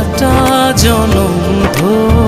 সারাটা জনম ধরে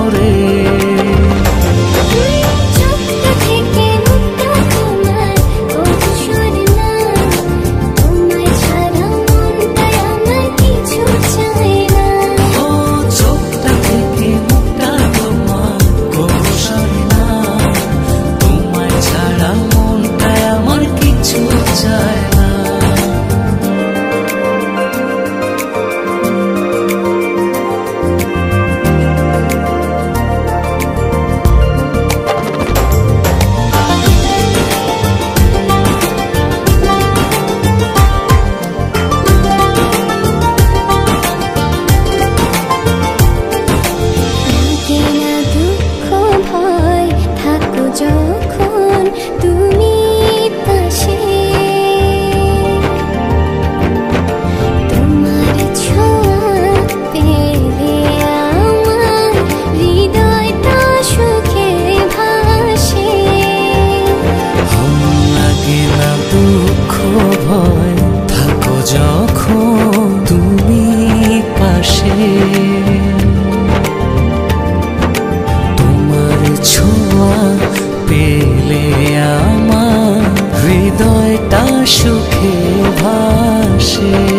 সুখে ভাসে।